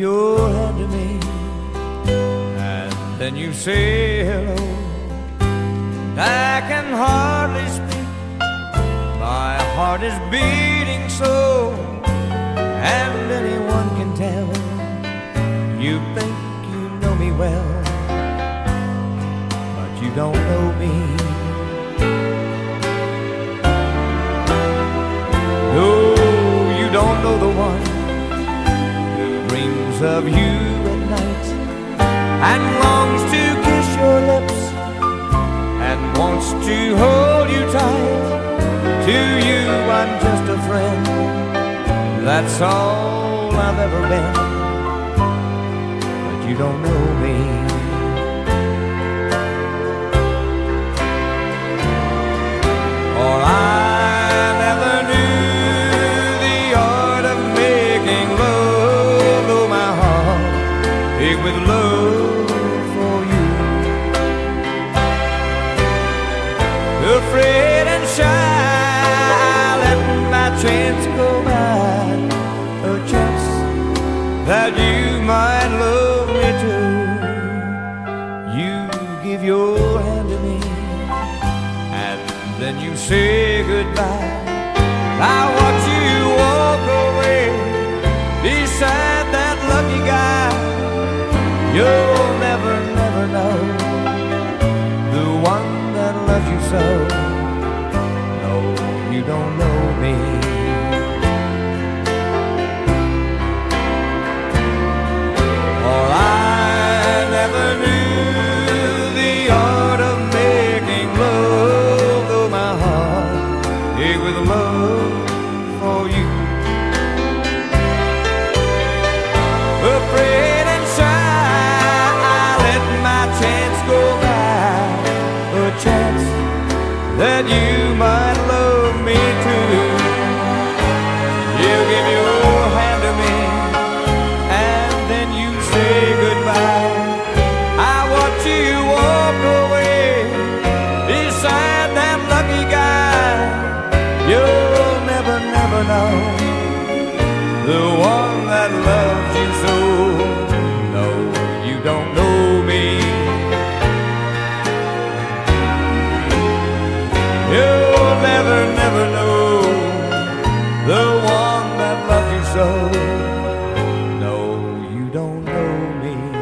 your hand to me, and then you say hello. I can hardly speak, my heart is beating so, and anyone can tell. You think you know me well, but you don't know me. Of you at night and longs to kiss your lips and wants to hold you tight. To you, I'm just a friend. That's all I've ever been. But you don't know with love for you. Afraid and shy, let my chance go by, a chance that you might love me too. You give your hand to me and then you say goodbye. I You'll never, never know the one that loves you so. No, you don't know me. For I never knew the art of making love, though my heart ached with love for you. A chance that you might love me too. You give your hand to me and then you say goodbye. I watch you walk away beside that lucky guy. You'll never, never know the one that loves you so. me.